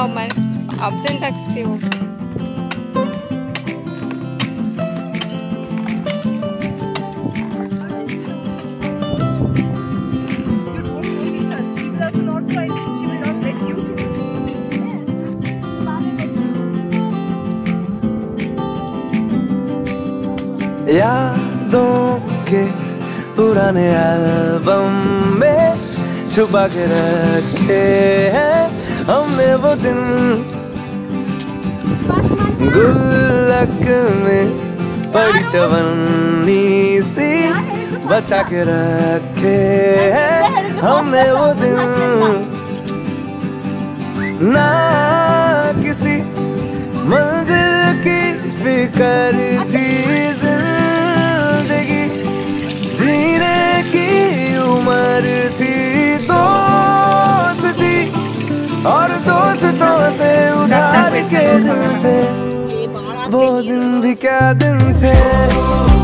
हाँ, मैं अब्सेंट रखती हूँ। यादों के पुराने एल्बम में छुपा के रखे हैं। हमने वो दिन गुल्लक में बड़ी चवन्नी सी बचा के रखे हैं। हमने वो दिन ना किसी मंजिल की फ़िक्र थे। वो दिन भी क्या दिन थे।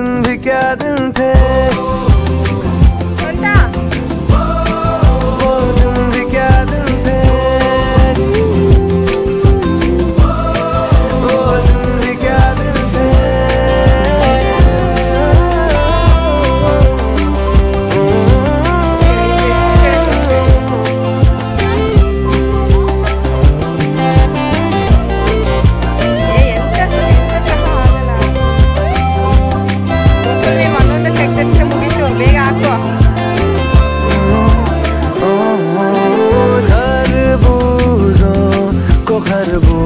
दिन भी क्या दिन थे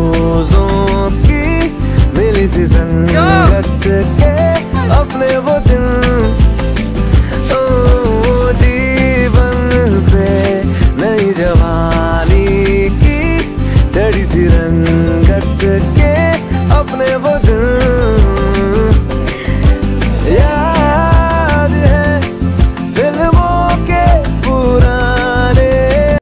रोजों की मिली सी संगत के अपने वो